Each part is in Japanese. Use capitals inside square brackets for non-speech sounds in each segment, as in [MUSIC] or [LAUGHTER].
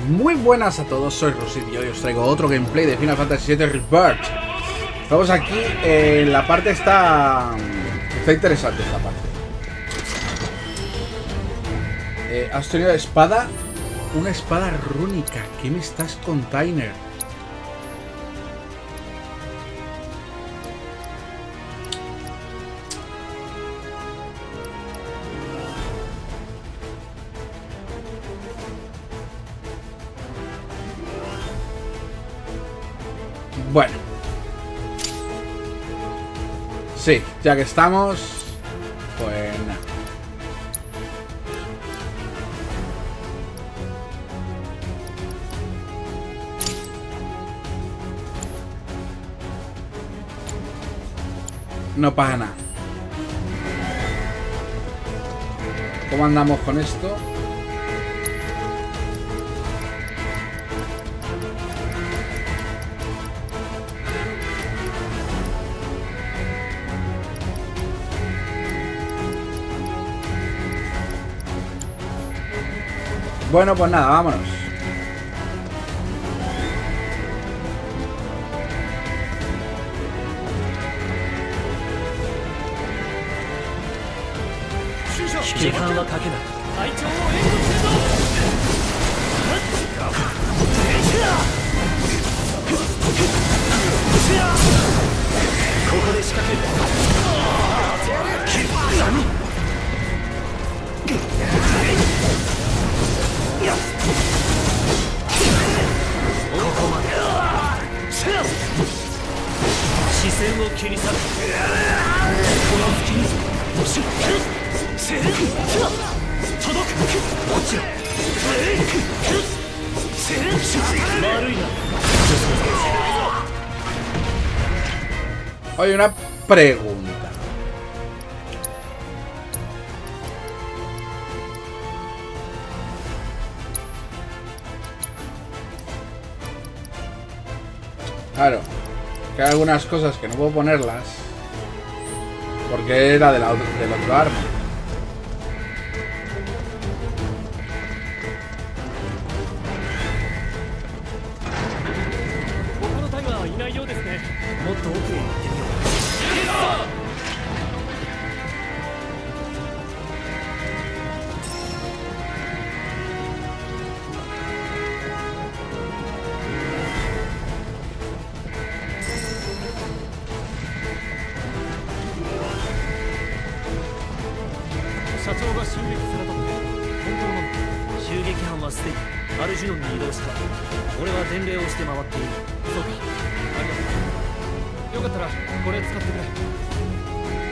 Muy buenas a todos, soy Rosit y hoy os traigo otro gameplay de Final Fantasy VII Rebirth. Estamos aquí, en la parte está... Está interesante esta parte. Eh, has tenido espada, una espada rúnica. ¿Qué me estás container? Sí, ya que estamos... Pues nada. No pasa nada. ¿Cómo andamos con esto? Bueno, pues nada, vámonos. ここまで視線を切り裂くこの付近に押し届く落ちろ悪いなはい、una pregunta. Hay algunas cosas que no puedo ponerlas porque era de la, del otro arma.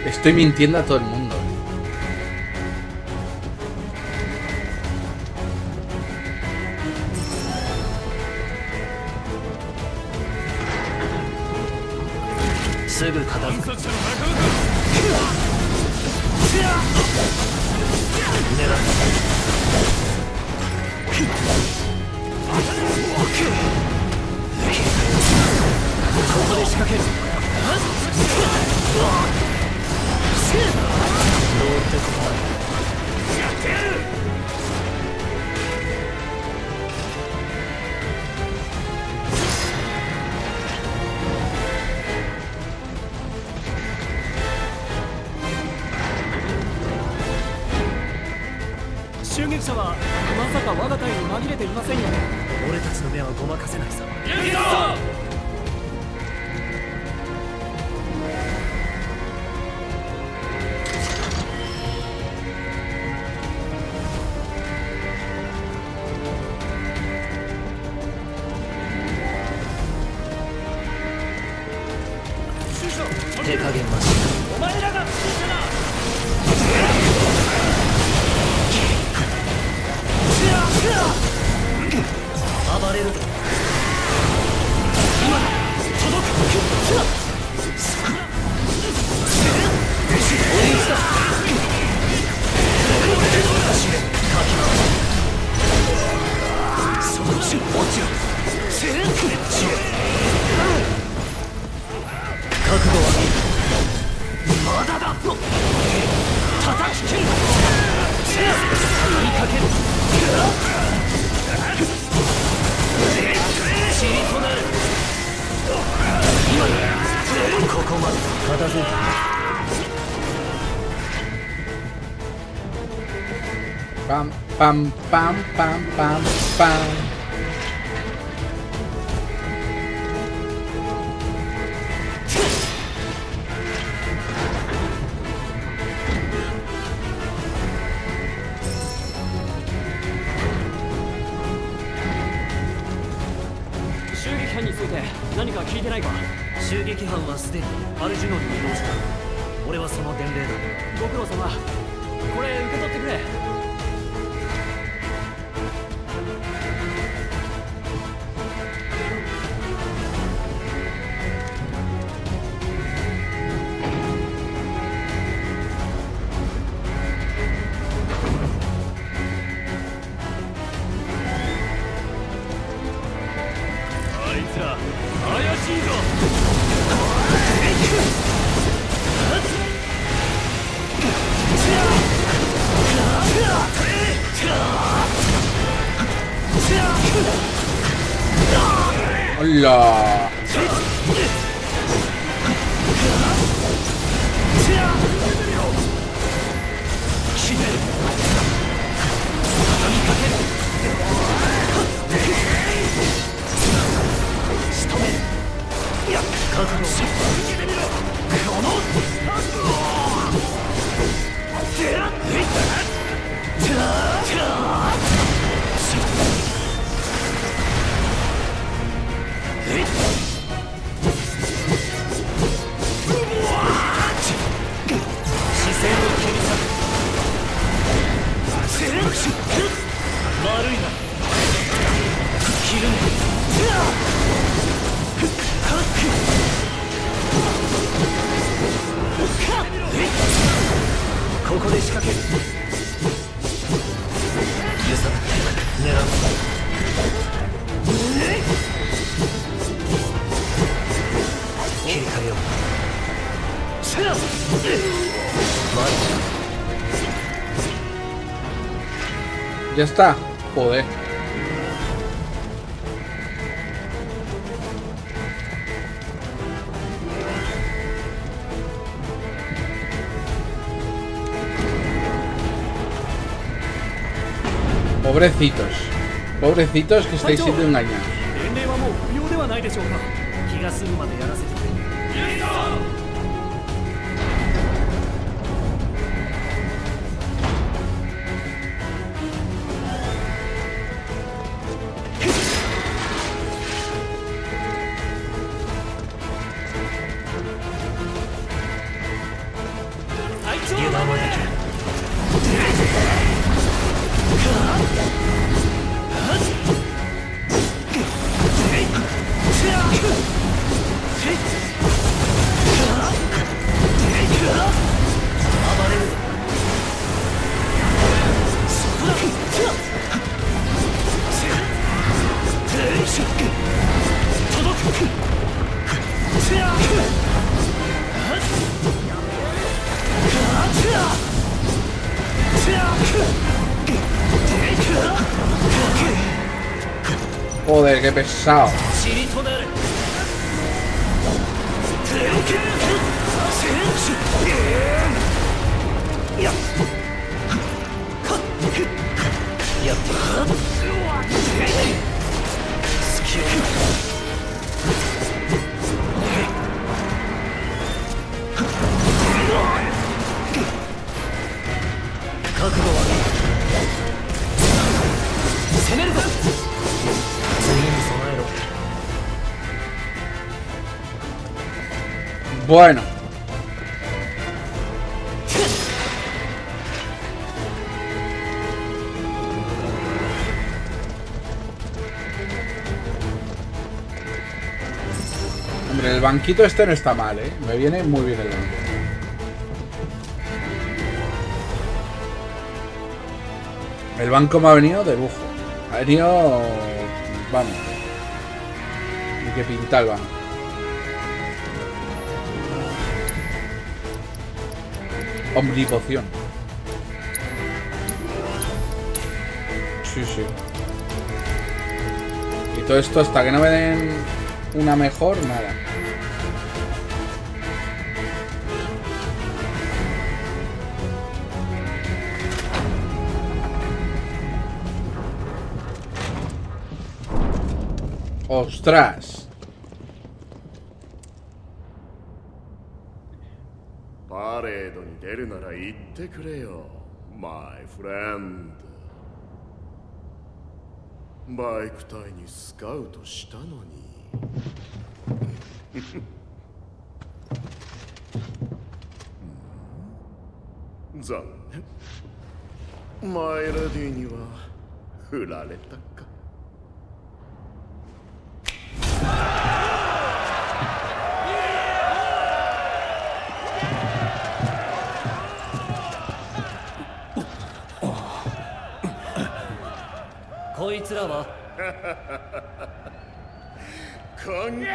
Estoy mintiendo a todo el mundo. Pam, pam, pam, pam, pam, pam. ¡Hola! Ya está. Joder. Pobrecitos. Pobrecitos que estáis siendo engañados. Universal. Bueno. Hombre, el banquito este no está mal, ¿eh? Me viene muy bien el banco. El banco me ha venido de lujo. Ha venido... Vamos. Y que pinta el. Omnipoción. Sí, sí. Y todo esto hasta que no me den una mejor, nada. ¡Ostras! るなら言ってくれよマイフレンドバイク隊にスカウトしたのに。[LAUGHS] 残念。マイラディには振られたか。こいつらは？[LAUGHS] 観客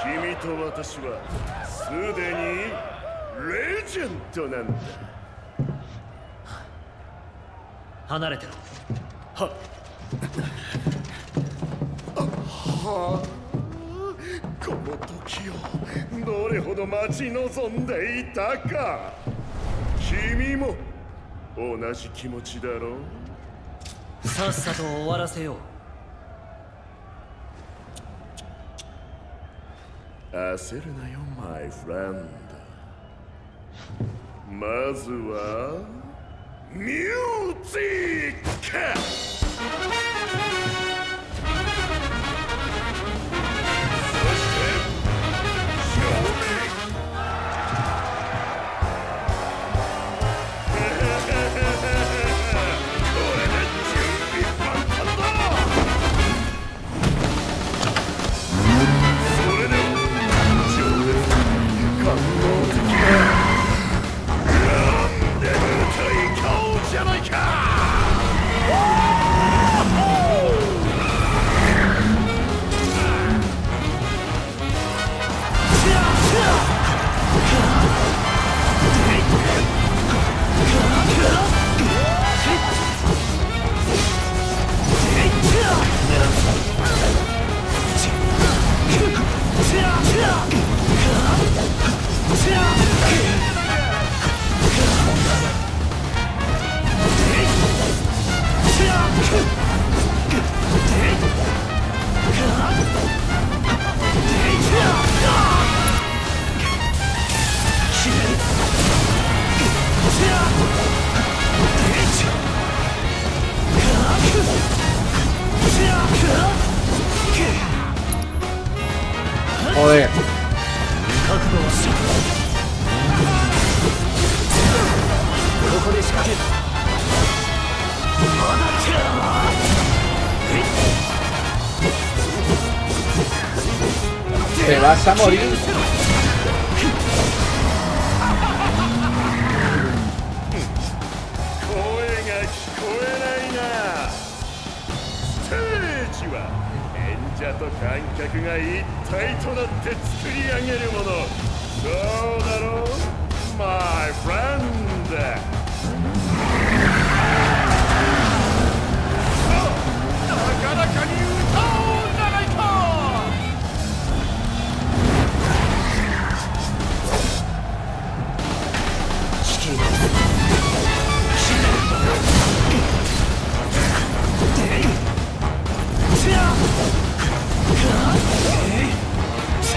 君と私はすでにレジェンドなんだ。離れてろ。はあこの時をどれほど待ち望んでいたか。君も同じ気持ちだろう？さっさと終わらせよう。焦るなよマイフレンドまずはミュージック Te vas a morir. 声が聞こえないなステージは演者と観客が一体となって作り上げるもの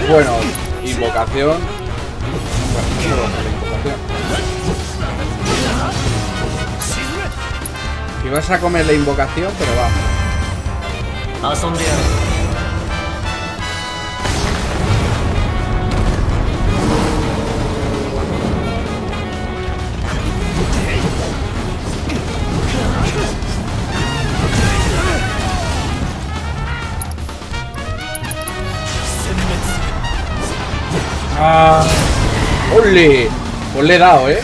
Bueno, invocación. Bueno, solo la invocación. Y vas a comer la invocación, pero vamos. ¡Ah! ¡Ole! Pues le he dado, ¿eh?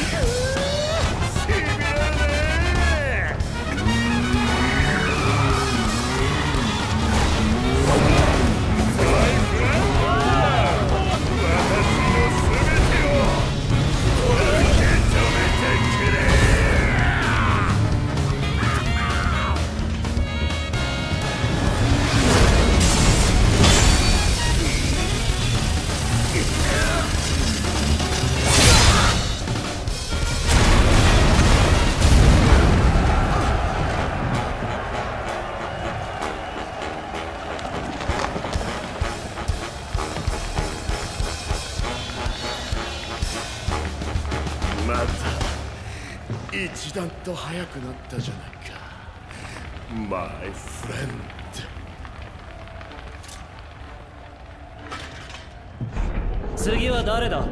一段と速くなったじゃないか。My friend 次は誰だ？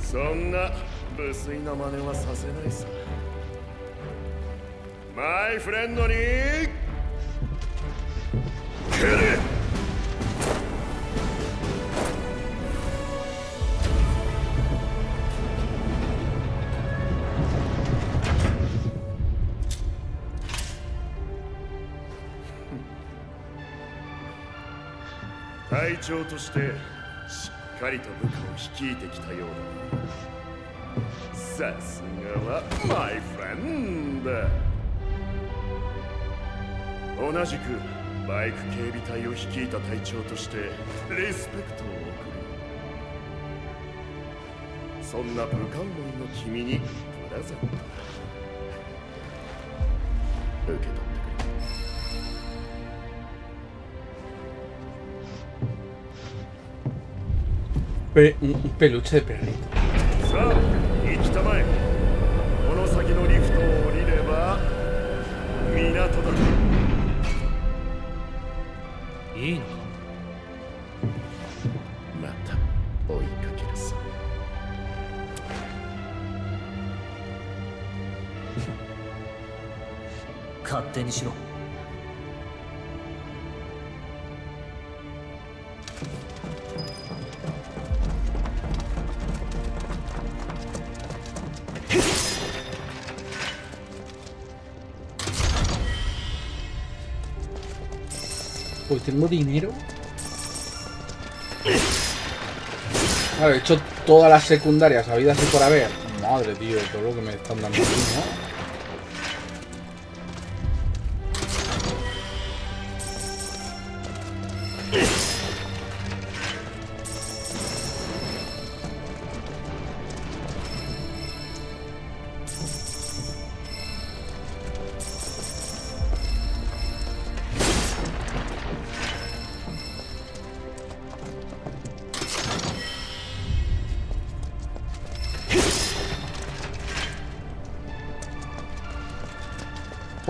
そんな無粋な真似はさせないさ。マイフレンドに来る長としてしっかりと部下を率いてきたようだ。さすがはマイフレンド同じくバイク警備隊を率いた隊長としてリスペクトを送る。そんな部下思いの君にプレゼント。受け取 Pe- un peluche de perrito. さあ行きたまえ。この先のリフトを降りれば港だ。いいのか？また追いかけるさ。勝手にしろ「tengo dinero. Claro, he hecho todas las secundarias habidas y por haber. Madre, tío, todo lo que me están dando aquí, ¿no?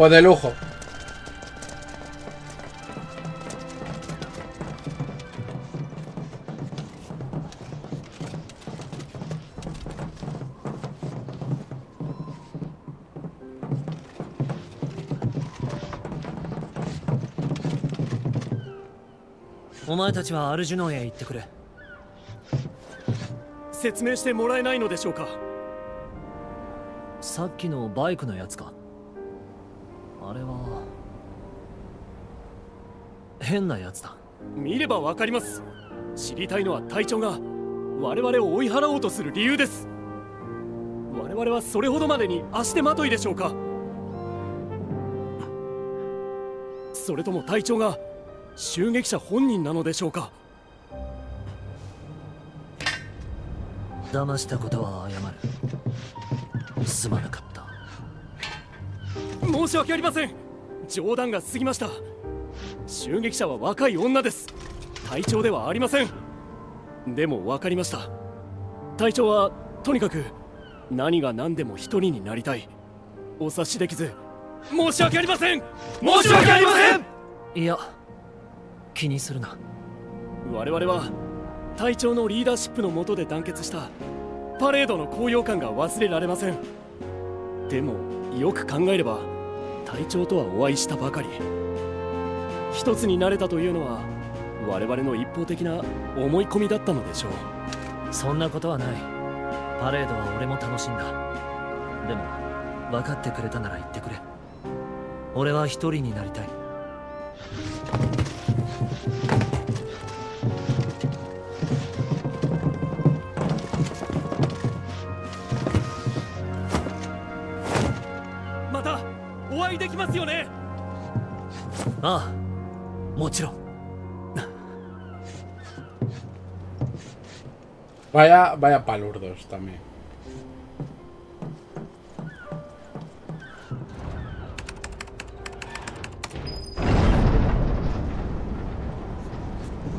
Pues de lujo.. お前たちはアルジュノンへ行ってくれ説明してもらえないのでしょうか？さっきのバイクのやつか？変なやつだ。見ればわかります。知りたいのは隊長が我々を追い払おうとする理由です。我々はそれほどまでに足手まといでしょうか。それとも隊長が襲撃者本人なのでしょうか。騙したことは謝る。すまなかった。申し訳ありません。冗談が過ぎました襲撃者は若い女です。隊長ではありません。でも分かりました。隊長はとにかく何が何でも一人になりたい。お察しできず申し訳ありません。申し訳ありません。いや気にするな。我々は隊長のリーダーシップの下で団結したパレードの高揚感が忘れられません。でもよく考えれば隊長とはお会いしたばかり一つになれたというのは我々の一方的な思い込みだったのでしょう。そんなことはない。パレードは俺も楽しんだ。でも分かってくれたなら言ってくれ。俺は一人になりたい。またお会いできますよね。ああ もちろん Vaya, vaya palurdos también.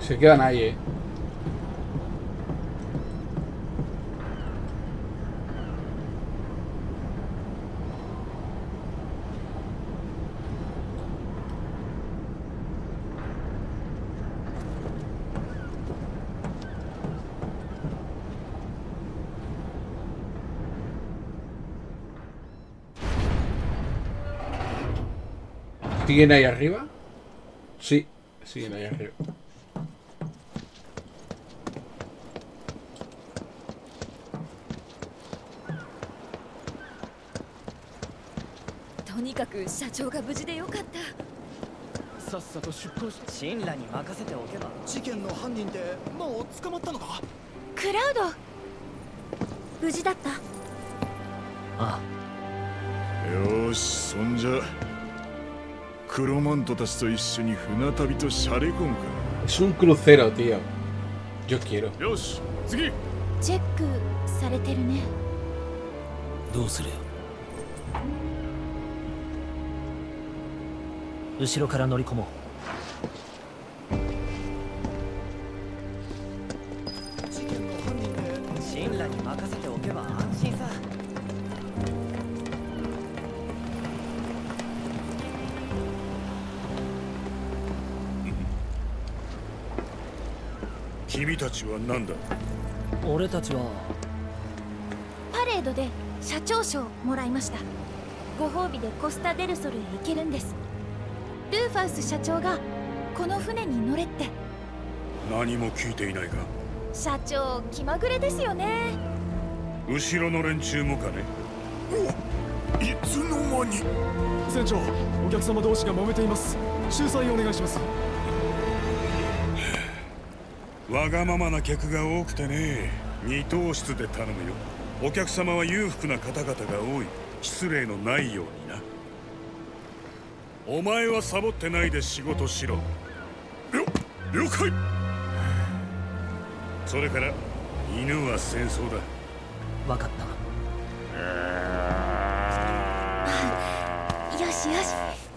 Se quedan ahí, eh. ¿Siguen ahí arriba? Sí, siguen ahí arriba. とにかく社長が無事でよかったさっさと出航し神羅に任せておけば事件の犯人ってもう捕まったのかクラウド無事だったあよーしそんじゃクロマントたちと一緒に船旅とシャレコンか。Es un crucero, tío. Yo quiero. よし次。チェックされてるね。どうする後ろから乗り込もう君たちは何だ？俺たちはパレードで社長賞もらいました。ご褒美でコスタ・デルソルへ行けるんです。ルーファウス社長がこの船に乗れって。何も聞いていないか？社長気まぐれですよね。後ろの連中もかね？いつの間に？船長お客様同士が揉めています。仲裁お願いしますわがままな客が多くてね二等室で頼むよ。お客様は裕福な方々が多い。失礼のないようにな。お前はサボってないで仕事しろ。了了解。それから犬は戦争だ。分かった。よしよし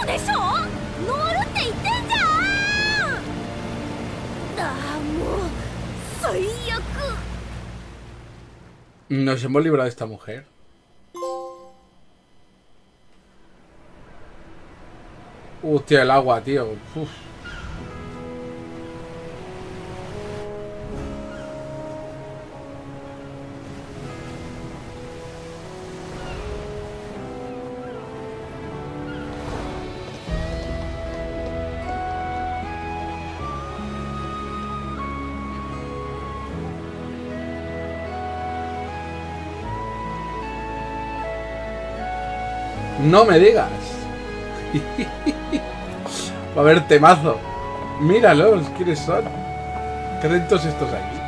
嘘でしょ乗るって言ってんじゃんああもう最悪 Nos hemos librado de esta mujer. Hostia, el agua, tío. Uf. 'No me digas! Va [LAUGHS] a haber temazo. Míralos, ¿quiénes son? ¿Qué atentos estos aquí?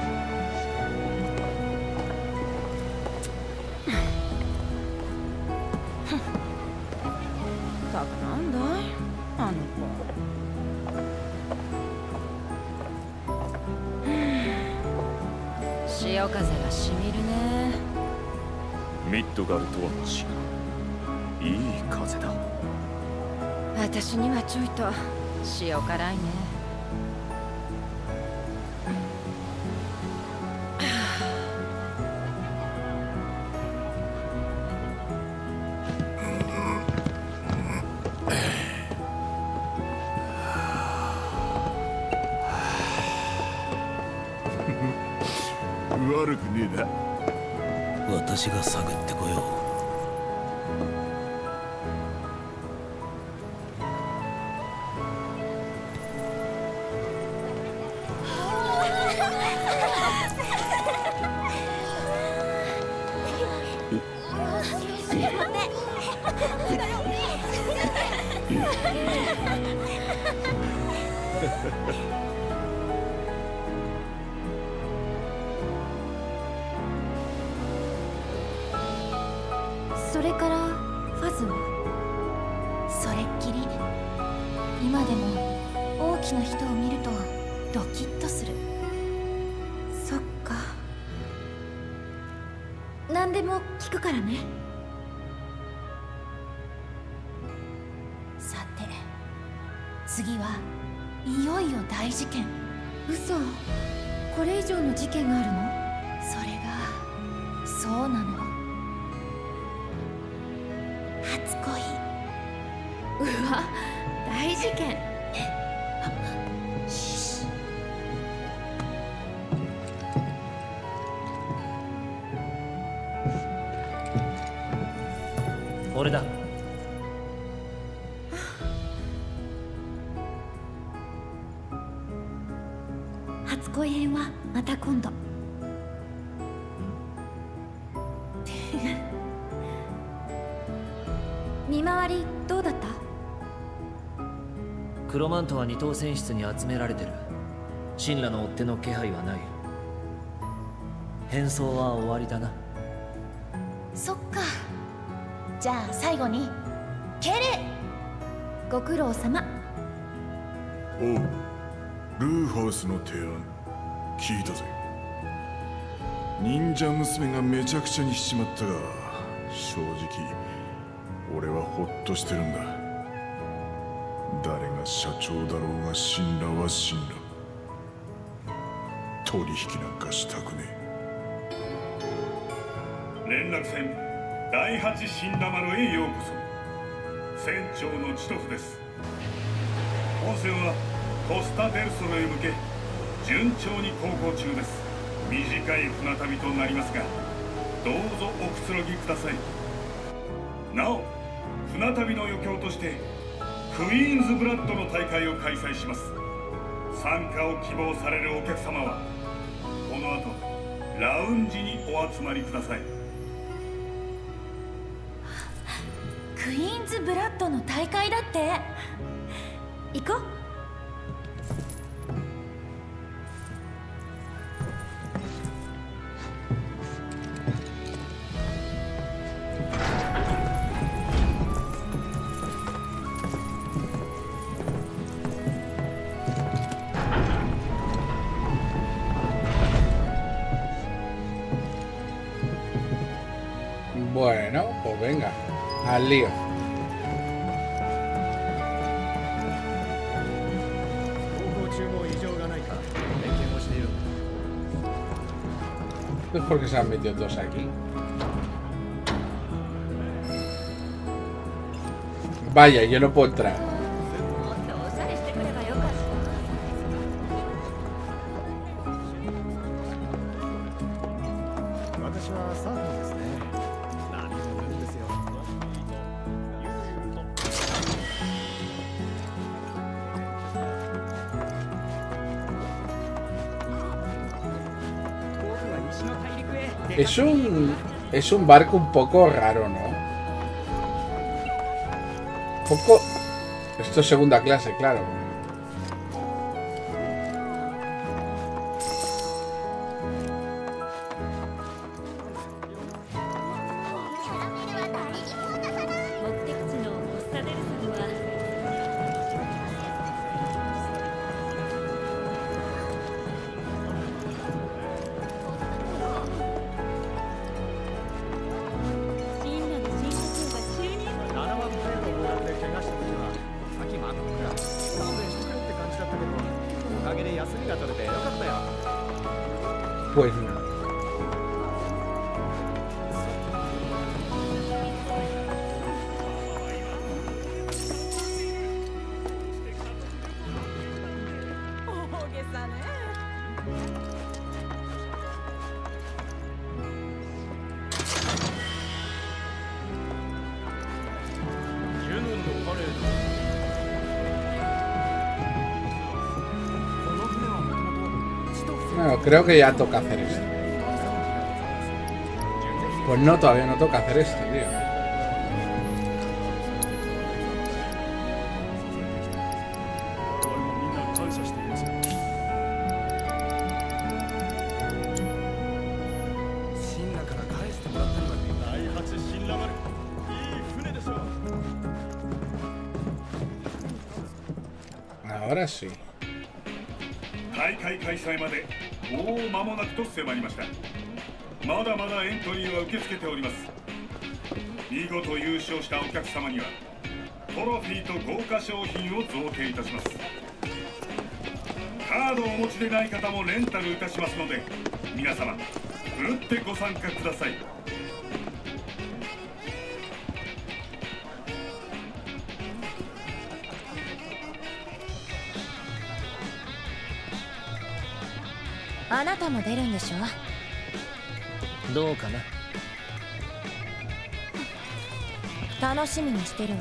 私にはちょいと。塩辛いね。これ以上の事件があるの？それがそうなの。初恋。うわ大事件。マントは二等戦室に集められてる。神羅の追っ手の気配はない。変装は終わりだな。そっか。じゃあ最後に敬礼ご苦労様。おう。ルーファウスの提案聞いたぜ。忍者娘がめちゃくちゃにしちまったが正直俺はホッとしてるんだ。誰社長だろうが神羅は神羅取引なんかしたくねえ。連絡船第八神羅丸へようこそ。船長のチトフです。本船はコスタ・デルソロへ向け順調に航行中です。短い船旅となりますがどうぞおくつろぎください。なお船旅の余興としてクイーンズブラッドの大会を開催します。参加を希望されるお客様はこの後ラウンジにお集まりください。クイーンズブラッドの大会だって。行こう「Es porque se han metido dos aquí. Vaya, yo no puedo entrar. Gracias. Es un. Es un barco un poco raro, ¿no? Poco. Esto es segunda clase, claro. Bueno, creo que ya toca hacer esto. Pues no, todavía no toca hacer esto, tío. 迫りました。まだまだエントリーは受け付けております。見事優勝したお客様にはトロフィーと豪華商品を贈呈いたします。カードをお持ちでない方もレンタルいたしますので皆様ふるってご参加ください。あなたも出るんでしょ？どうかな？楽しみにしてるわ。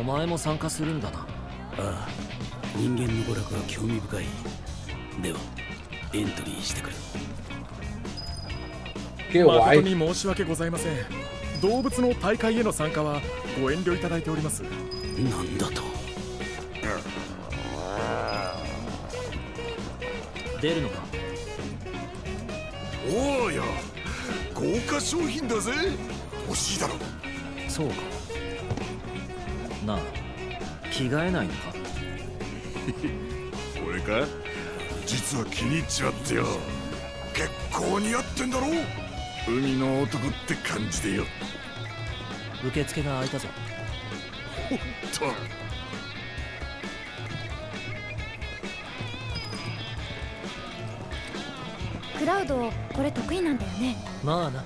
お前も参加するんだな。ああ人間の娯楽は興味深い。ではエントリーしてくれ Qué 誠.に申し訳ございません。動物の大会への参加はご遠慮いただいておりますなんだと。出るのか？おおよ豪華商品だぜ。欲しいだろ。そうか。なあ着替えないのか？[LAUGHS] 俺か？実は気に入っちまってよ。結構似合ってんだろ。海の男って感じでよ。受付が開いたぞほんとクラウドこれ得意なんだよね。まあな。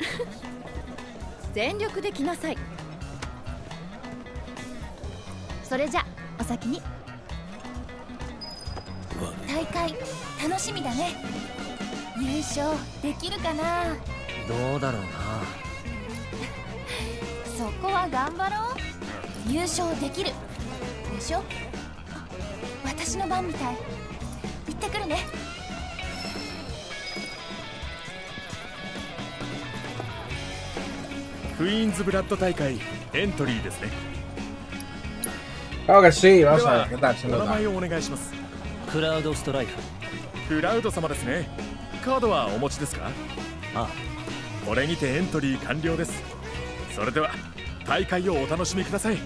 [LAUGHS] 全力で来なさい。それじゃお先に。大会楽しみだね。優勝できるかな。どうだろうな。[LAUGHS] そこは頑張ろう優勝できる。でしょ？私の番みたい。行ってくるね。クイーンズブラッド大会エントリーですね。Claro que sí, で vamos a は ver qué tal se お nos 名 da. 前をお願いします。クラウドストライフ。クラウド様ですね。カードはお持ちですか？あ。これにてエントリー完了です。それでは大会をお楽しみください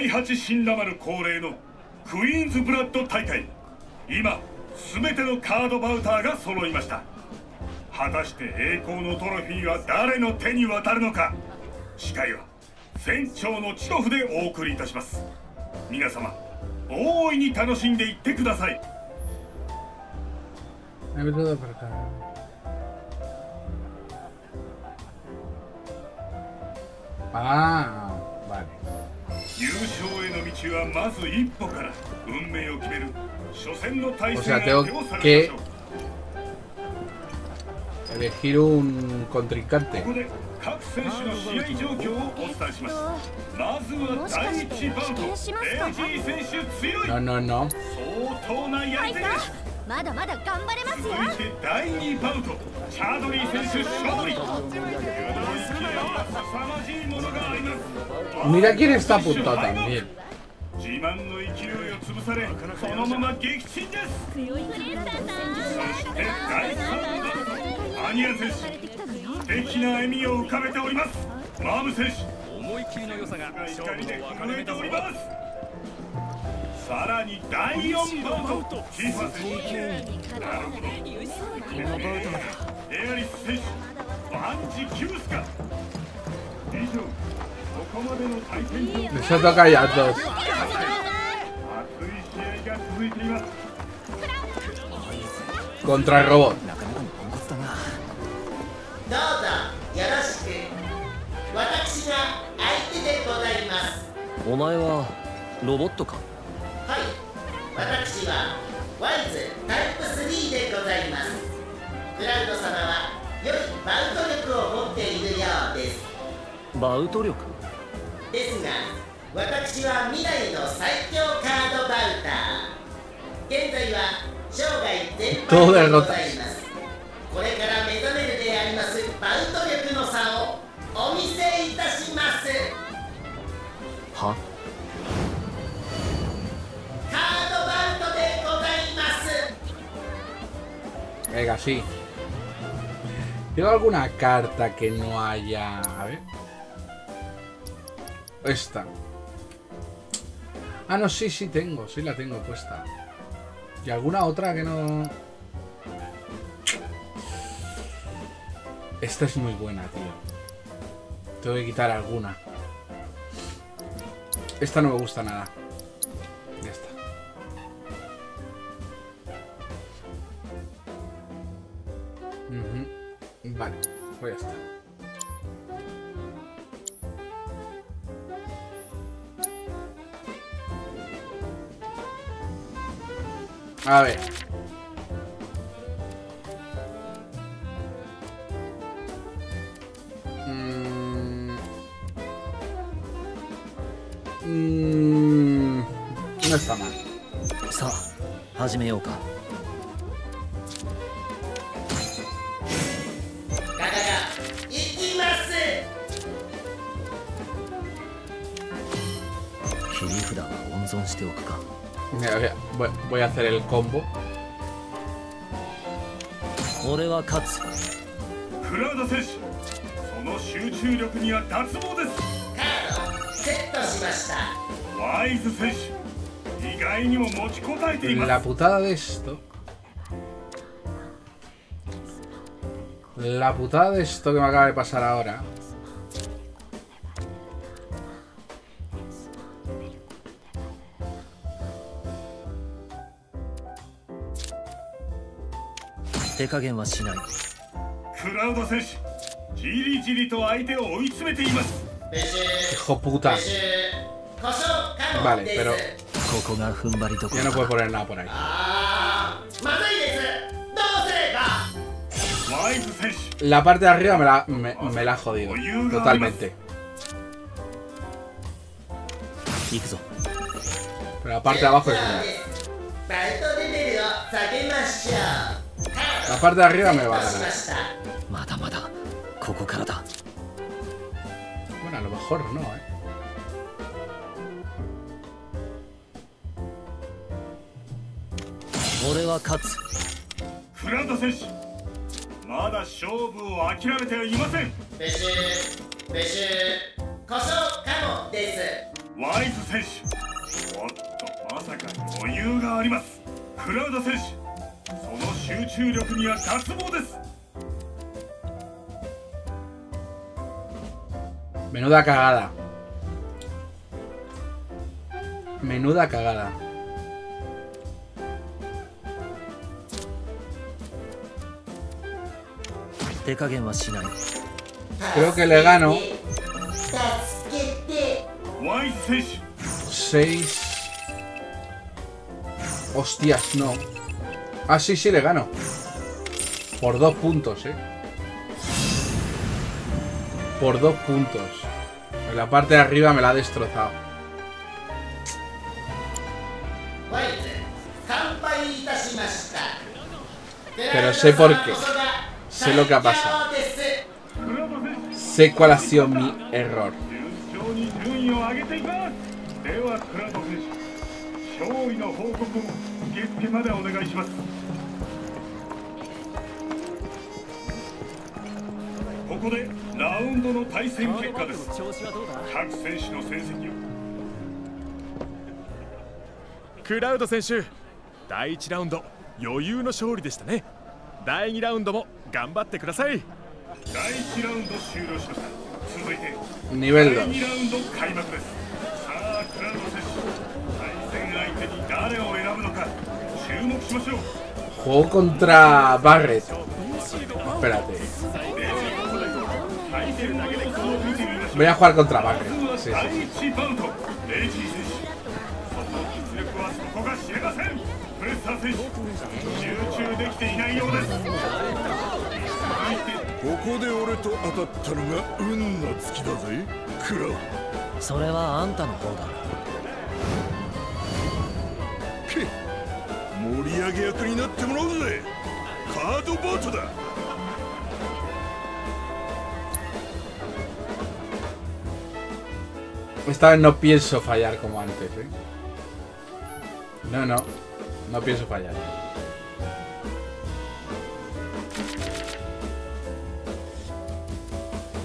第8新ラマル恒例のクイーンズブラッド大会。今全てのカードバウターが揃いました。果たして栄光のトロフィーは誰の手に渡るのか。司会は船長のチロフでお送りいたします。皆様大いに楽しんでいってください。He venido por acá. Ah, vale. 優勝への道はまず一歩から運命を決める初戦の対戦相手を探しましょう。elegir un contrincante. ここで各選手の試合状況をお伝えします。まずは第1バウトもしかしてレイジー選手強い。No, no, no. まだまだ頑張れますよ。続いて第2バウトチャードリー選手勝利この勢いは凄まじいものがあります Mira quién está apuntado también. 自慢の勢いを潰されそのまま撃沈です。そして第3バウトアニアン選手素敵な笑みを浮かべております。マーム選手思い切りの良さが勝光で負の分て目だぞおりますさらに第4バウトキーファー選手なるほどエアリス選手バンジ・キュースか以上ここまでの対戦状況 Les ha tocado ya a todos. 熱い試合が続いています。Contra el robot. なかなかのポンコツだなどうぞよろしく私が相手でございます。お前はロボットかはい私はワイズタイプ3でございます。クラウド様は良いバウト力を持っているようです。バウト力？ですが私は未来の最強カードバウター。現在は生涯全どうだよ敗でございます。これから目覚めるでありますバウト力の差をお見せいたします。は？Venga, sí. ¿Tengo alguna carta que no haya...? A ver. Esta. Ah, no, sí, sí tengo. Sí la tengo puesta. ¿Y alguna otra que no...? Esta es muy buena, tío. Tengo que quitar alguna. Esta no me gusta nada. A ver. Mm. Mm, No está mal. さあ始めようか Voy, a, voy a hacer el combo. La putada de esto. La putada de esto que me acaba de pasar ahora 手加減はしないクラウド選手じりじりと相手を追い詰めています Hijo puta. 故障かも Vale, です pero ここが踏ん張りどこ ya ろ no puedo だ poner nada por ahí. あーまずいですどうすればワイズ選手 La parte de arriba me la, me, me la ha jodido. Totalmente. 行くぞ Pero la parte de abajo es そ La parte de arriba me va. A ganar. したまだまだここからだ Bueno, a lo mejor no, eh. 俺は勝つクラウド選手まだ勝負を諦めてはいませんブシューブシュー故障かもですワイズ選手おっとまさかに余裕がありますクラウド選手集中力には脱帽です Menuda cagada. Menuda cagada. 手加減はしない Creo que le gano 助けてワイズ選手 6. Hostias, no. Ah, sí, sí, le gano. Por dos puntos, eh. Por dos puntos. En la parte de arriba me la ha destrozado. Pero sé por qué. Sé lo que ha pasado. Sé cuál ha sido mi error. ここでラウンドの対戦結果です。調子はどうだ？各選手の成績を。クラウド選手第1ラウンド余裕の勝利でしたね。第2ラウンドも頑張ってください。第1ラウンド終了しました。続いて第 2. 2ラウンド開幕です。さあクラウド選手対戦相手に誰を選ぶのか注目しましょう。Juego contra Barret. Espérate. Voy a jugar contra Barret. まず Sí, sí. ここで俺と当たったのが運の尽きだぜクラウそれはあんたの方だけ盛り上げ役になってもらうぜカードボートだ Esta vez no pienso fallar como antes, ¿eh? No, no. No pienso fallar.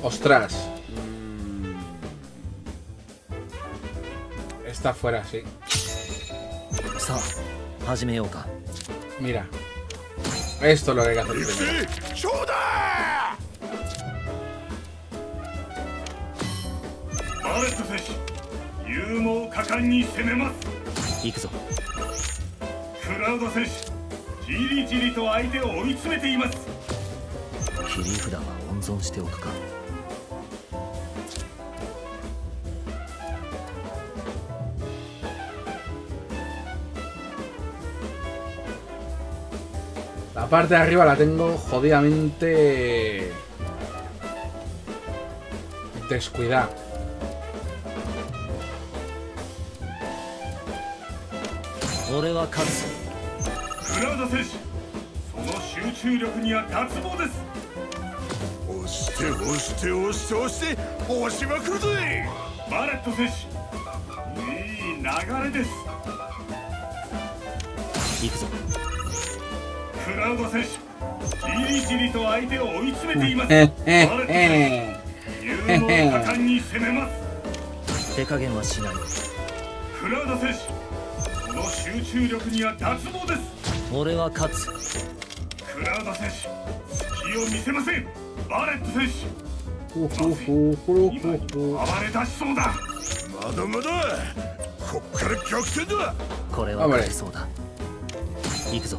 Ostras. Mm. Está fuera, sí. Mira. Esto lo que hay que hacer primero. ぜショーだバレット選手勇猛果敢に攻めます。行くぞ。クラウド選手じりじりと相手を追い詰めています。切り札は温存しておくか。La parte de arriba la tengo jodidamente descuidada. 俺は勝つ。クラウド選手その集中力には脱帽です。押して押して押して押して押しまくるぜ。バレット選手いい流れです。行くぞ。クラウド選手じりじりと相手を追い詰めています。バえレットえ選え手勇猛果敢に攻めます。手加減はしない。クラウド選手集中力には脱帽です。俺は勝つ。クラウド選手隙を見せません。バレット選手。ju, ju, ju, 今 ju, ju. 暴れ出しそうだ。まだまだこっから逆転だ。これは勝ちそうだ。行くぞ。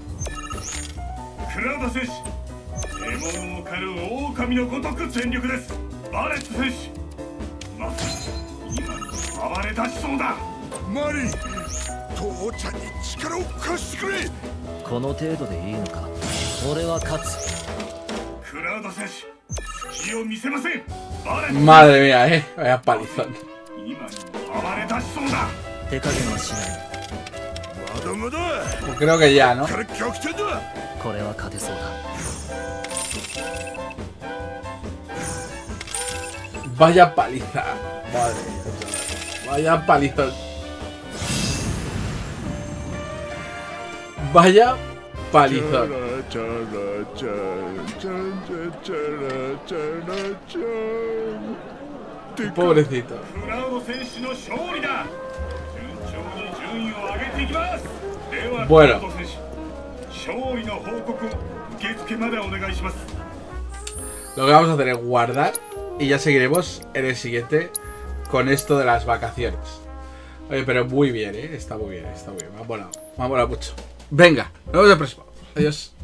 クラウド選手獲物を狩る狼のごとく全力です。バレット選手まず今暴れ出しそうだ。マリー父ちゃんに力を貸してくれこの程度でいいのか俺は勝つクラウド選手隙を見せませんバレット Madre mía, eh. Vaya palizón. 今にも暴れ出しそうだ手加減はしないまだまだ creo que ya, ¿no? から逆転だこれは勝てそうだ Vaya paliza. Madre mía. Vaya palizón. Vaya paliza. Pobrecito. Bueno. Lo que vamos a hacer es guardar y ya seguiremos en el siguiente con esto de las vacaciones. Oye, pero muy bien, ¿eh? Está muy bien, está muy bien. Me ha molado, me ha molado mucho. Venga, nos vemos la próxima. Adiós.